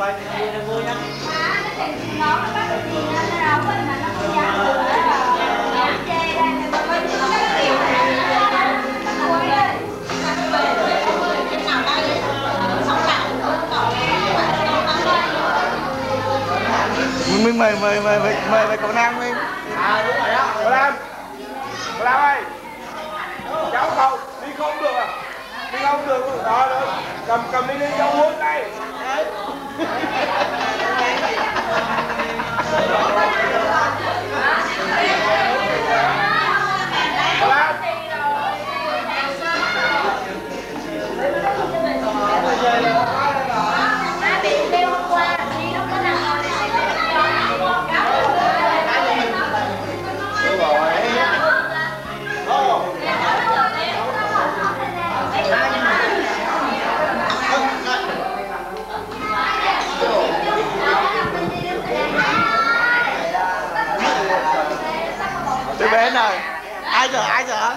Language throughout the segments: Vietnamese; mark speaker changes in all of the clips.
Speaker 1: quay
Speaker 2: thì vui nó vui nhá má nó thì nó nó bắt được gì nó ra đâu mà nó không dám nữa
Speaker 1: Minh mời mời mời mời mời mời cậu Nam mình À đúng rồi đó. Cậu Nam. Cậu Nam ơi. Cháu cậu đi không được à? Đi không được rồi. Đó đó. Cầm cầm đi đi cháu muốn đây. lên ai giờ ai giờ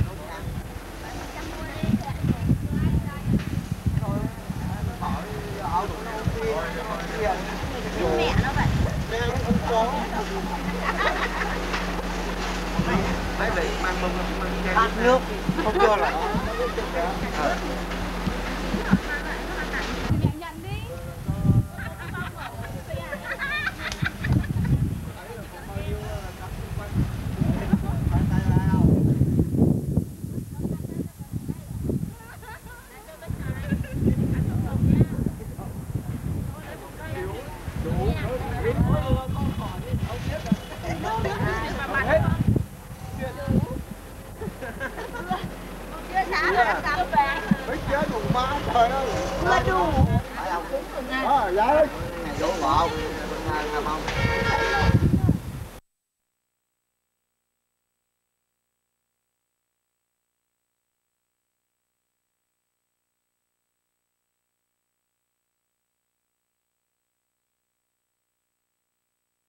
Speaker 2: mẹ nó vậy. Không có. Đấy vậy mang mông mang
Speaker 1: nước. Không cho là
Speaker 2: giới.
Speaker 1: Này vô bộ.